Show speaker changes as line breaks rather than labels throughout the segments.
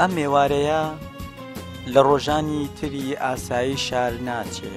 ئەم ئێوارەیە لە ڕۆژانی تری ئاسایی شار ناچێ.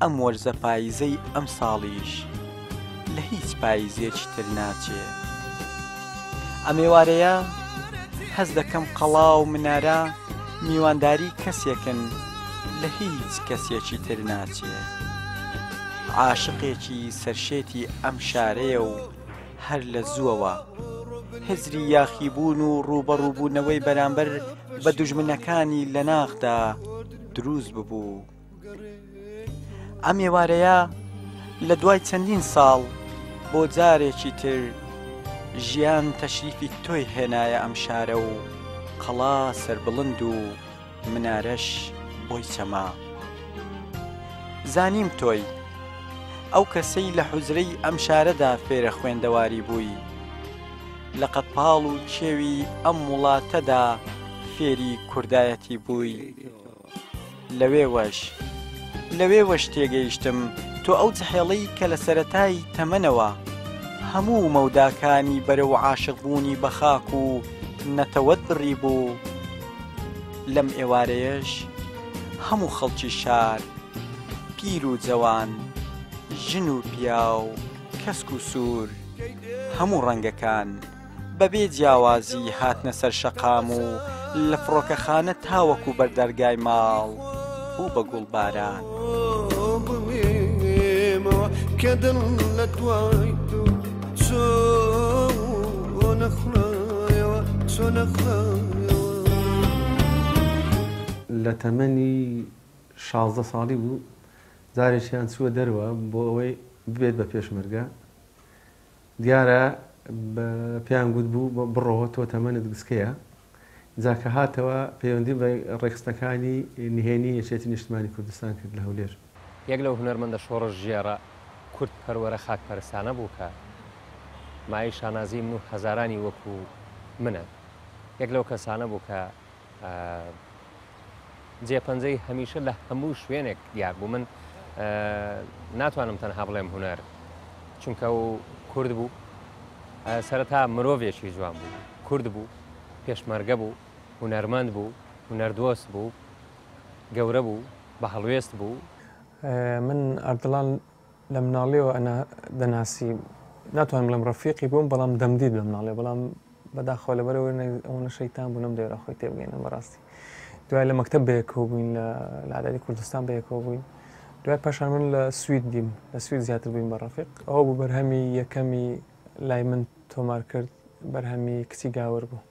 ئەم وەرزە پاییزەی ئەمساڵیش لە هیچ پاییزێکی تر ناچێ ئەم ئێوارەیە هەست دەکەم قەڵا و منارە میوانداری کەسێکن لە هیچ کەسێکی تر ناچێ عاشقێکی سەرشێتی ئەم شارەیە و هەر لە زووەوە هزری یاخیبوون و ڕوبەڕووبوونەوەی بەرامبەر بە دوژمنەکانی لە ناخدا دروست ببوو ئەم ێوارەیە لە دوای چەندین ساڵ بۆ جارێکی تر ژیان تەشریفی تۆی هێنایە ئەم شارە و قەڵا سربڵند و منارەش بۆی چەما زانیم تۆی ئەو کەسەی لە حوزرەی ئەم شارەدا فێرە خوێندەواری بووی لە قەپاڵ و کێوی ئەم وڵاتەدا فێری کوردایەتی بووی لەوێوەش لەوێوەش تێگەیشتم تۆ ئەو جحێڵەی کە لە سەرەتای تەمەنەوە هەموو مەوداکانی بەرە و عاشق بوونی بە خاک و نەتەوەت بڕی بوو لەم ئێوارەیەش هەموو خەڵکی شار پیر و جەوان ژن و پیاو کەسک و سوور هەموو ڕەنگەکان بەبێ جیاوازی هاتنە سەر شەقام و لە فڕۆکەخانە تاوەکو بەر دەرگای ماڵ بوو بە گوڵباران
کە دڵ لە دوای تو چۆ نەخڵەوە چۆ نەخڵەوە
لە تەمەنی شازدە ساڵی بوو جارێکیان چووە دەرەوە بۆ ئەوەی ببێت بە پێشمەرگە دیارە پێیان گوت بوو بڕۆوە تۆ تەمەنت گسکەیە جا کە هاتەوە پەیوەندی بە ڕێکخستنەکانی نهێنی یەکێتی نیشتمانی کوردستان کرد لە هەولێر.
یەک لەو هونەرمەندە شۆڕشگێڕە کورد پەروەرە خاکپەرستانە بوو کە مایەی شانازی من و هەزارانی وەکوو منە. یەک لەو کەسانە بوو کە. جێ پەنجەی هەمیشە لە هەموو شوێنێک دیار بوو من ناتوانم تەنها بڵێم هوەر چونکە و کورد بوو سەرەتا مرۆڤێکی جوان بوو کورد بوو پێشمەرگە بوو هوەرمەند بوو هوەردۆست بوو گەورە بوو بە هەڵوێست بوو
من ئەردڵان لە مناڵیەوە ئەنا دەناسی ناتوانم بڵێم ڕەفیقی بووم بەڵام دەمدید بە مناڵێ بەڵام بەداخەوە لە بەرەوە ئەوەنە شەیتان بوو نەم دەێرا خۆی تێبگەێنم بەڕاستی دوای لە مەکتب بەیەکەوە بووین لە لاداری کوردستان بەیەکەوە بووین دوای پاشان من لە سوید دیم لە سوید زیاتر بووین بە ڕەفیق ئەوە بوو بەرهەمی یەکەمی لای من تۆمار کرد بەرهەمی کچی گاور بوو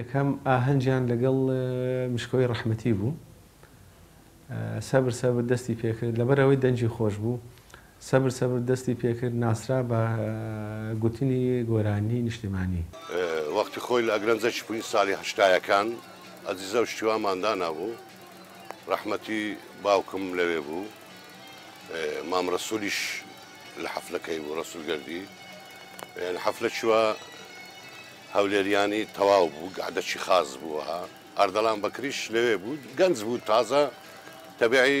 یەکەم ئاهەنگیان لەگەڵ مشکۆی ڕەحمەتی بوو سەبر سەبر دەستی پێکرد لەبەر ئەوەی دەنگی خۆش بوو سەبر سەبر دەستی پێکرد ناسرا بە گوتنی گۆرانیی نیشتیمانی.
وەختی خۆی لە ئەگرەنجە چپووی ساڵی هەشتایەکان ئەزیزە و شتیوانمان دانابوو، ڕەحمەتی باوکم لەوێ بوو، مام ڕەسوولیش لە حەفلەکەی بوو، ڕەسوول گەردی، یانی حەفلە چووە هەولێریانی تەواو بوو، گەعدەکی خاس بوو وەها، ئەردەڵان بەکریش لەوێ بوو، گەنج بوو تازە تەبعی،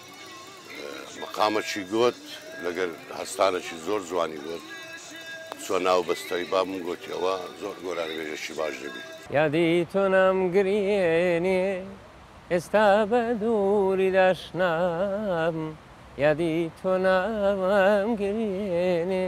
مقامەکی گۆت لەگەر هەستانەکی زۆر جوانی گۆت چۆ ناو بەستەی باب من گۆتی ئەوە زۆر گۆرانی بێژەکی باش دەبی.
یادی تۆ نامگریێنێ ئێستا بە دووری داشنام یادی تۆ نامگریێنێ.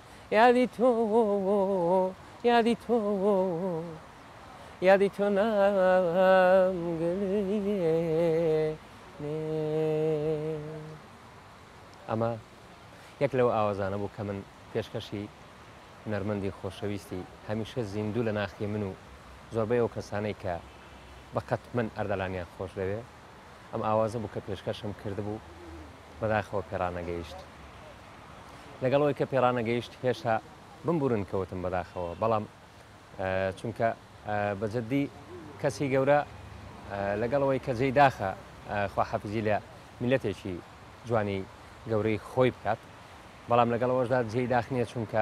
یادی تۆ یادی تۆ یادی تۆ نام ئەمە یەک لەو ئاوازانە بوو کە من پێشکەشی هونەرمەندی خۆشەویستی هەمیشە زیندوو لە ناخی من و زۆربەی ئەو کەسانەی کە بەقەت من ئەردەلانیان خۆش دەوێ ئەم ئاوازە بوو کە پێشکەشم کردبوو بەداخەوە پێڕانەگەیشت. لەگەڵ ئەوەی کە پێڕانەگەیشت هێشتا بمبورن کەوتم بەداخەوە بەڵام چونکە بەجددی کەسی گەورە لەگەڵەوەی کە جێی داخە خواحافزی لە میلەتێکی جوانی گەورەی خۆی بکات بەڵام لەگەڵەوەشدا جێی
داخ نییە چونکە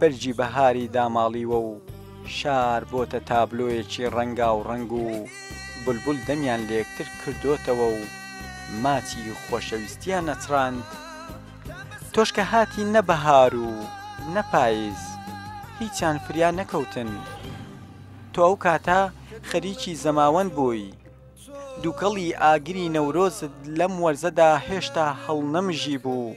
بەرگی بەهاری داماڵیوە و شار بۆتە تابلۆیەکی ڕەنگاوڕەنگ و بولبول دەمیان لە یەکتر کردۆتەوە و ماچی خۆشەویستیان ئەچڕاند، تۆش کە هاتی نە بەهار و نە پایز هیچیان فریا نەکەوتن، تۆ ئەو کاتە خەریکی زەماوەند بووی، دووکەڵی ئاگری نەورۆزت لەم وەرزەدا هێشتا
هەڵنەمژیبوو.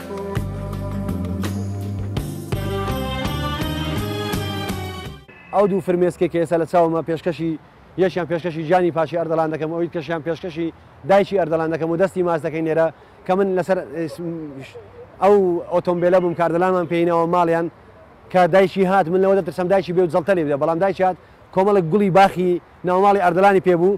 ئەو
دوو فرمێسکەی کە ئێستا لە چاومە پێشکەشی یەکیان پێشکەشی ژیانی پاشی ئەردەڵان دەکەم ئەوی کەشیان پێشکەشی دایکی ئەردەڵان دەکەم و دەستی ماس دەکەین نێرە کە من لەسەر ئەو ئۆتۆمبیلە بووم کاردەلانمان پێینەوە ماڵیان کە دایکی هات من لەوە دەترسم دایکی بێ جڵتە لێ بدە بەڵام دایکات کۆمەڵک گوڵی باخی ناوماڵی ئەردەلانی پێبوو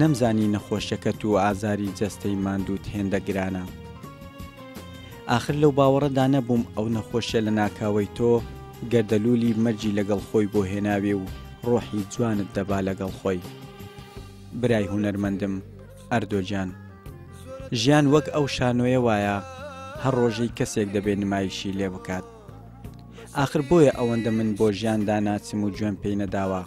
نەمزانی نەخۆشیەکەت و ئازاری جەستەی ماندووت هێندە گرانە. ئاخر لەو باوەڕەدا نەبووم ئەو نەخۆشیە لە ناکاوەی تۆ گەردەلوولی مەرگی لەگەڵ خۆی بۆ هێناوی و ڕۆحی جوانت دەبا لەگەڵ خۆی. برای هونەرمەندم ئەردۆ گیان. ژیان وەک ئەو شانۆیە وایە هەر ڕۆژەی کەسێک دەبێ نمایشی لێ بکات. ئاخر بۆیە ئەوەندە من بۆ ژیان داناچم و گوێم پێی نەداوە.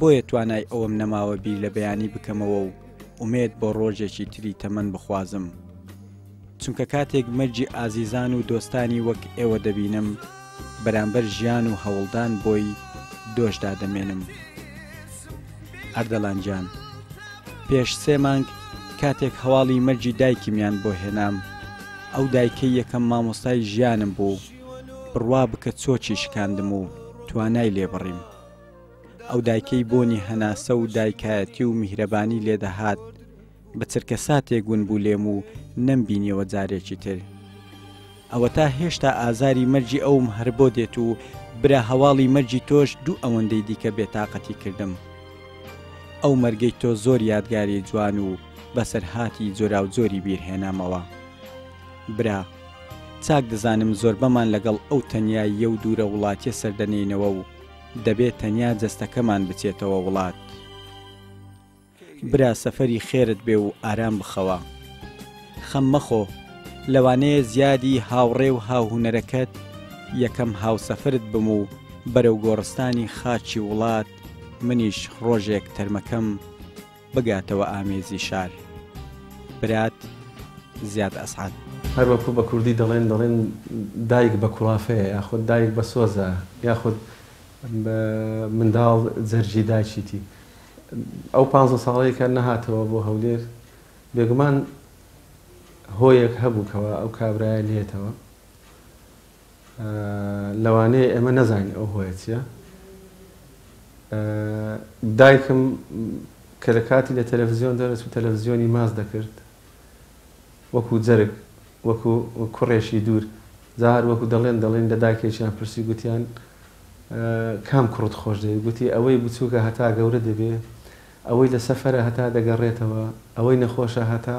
بۆیە توانای ئەوەم نەماوە بیر لە بەیانی بکەمەوە و ئومێد بۆ ڕۆژێکی تری تەمەن بخوازم چونکە کاتێک مەرجی ئازیزان و دۆستانی وەک ئێوە دەبینم بەرامبەر ژیان و هەوڵدان بۆی دۆشدا دەمێنم ئەردەلانجان پێش سێ مانگ کاتێک هەواڵی مەرجی دایکیمیان بۆ هێنام ئەو دایکەی یەکەم مامۆستای ژیانم بوو بڕوا بکە چۆچی شکاندم و توانای لێبڕیم ئەو دایکەی بۆنی هەناسە و دایکایەتی و میهرەبانی لێدەهات بە چرکە ساتێک ون بوو لێم و نەمبینیەوە جارێکی تر ئەوە تا هێشتا ئازاری مەرجی ئەوم هەر بۆ دێت و برا هەواڵی مەرجی تۆش دوو ئەوەندەی دیکە بێتاقەتی کردم ئەو مەرگەی تۆ زۆر یادگاری جوان و بەسەرهاتی جۆراوجۆری بیرهێنامەوە برا چاک دەزانم زۆربەمان لەگەڵ ئەو تەنیاییە و دوورە وڵاتیە سەردەنێینەوە و دەبێ تەنیا جەستەکەمان بچێتەوە وڵات. برا سەفەری خێرت بێ و ئارام بخەوە. خەم مەخۆ، لەوانەیە زیادی هاوڕێ و هاوهونەرەکەت، یەکەم هاوسەفەرت بم و بەرەو گۆڕستانی خاکی وڵات منیش ڕۆژێک تەرمەکەم، بگاتەوە ئامێزی شار برات زیاد ئەسعەد.
هەر وەکو بە کوردی دەڵێن دەڵێن دایک بە کوڵافەیە یاخود دایک بە سۆزە یاخود منداڵ جەرگی دایکیتی ئەو پانزە ساڵەی کە نەهاتەوە بۆ هەولێر بێگومان هۆیەک هەبوو کەوا ئەو کابرایە نێتەوە. لەوانەیە ئێمە نەزانین ئەو هۆیە چییە. دایکم کە لە کاتی لە تەلەفزیۆن دەرس و تەلەفزیۆنی ماس دەکرد وەکو جەرگ وەکو کوڕێکی دوور زار وەکو دەڵێن دەڵێن لە دایکێکیان پرسی گوتیان کام کوڕت خۆش دەوێت گوتی ئەوەی بچووکە هەتا گەورە دەبێ ئەوەی لە سەفرە هەتا دەگەڕێتەوە ئەوەی نەخۆشە هەتا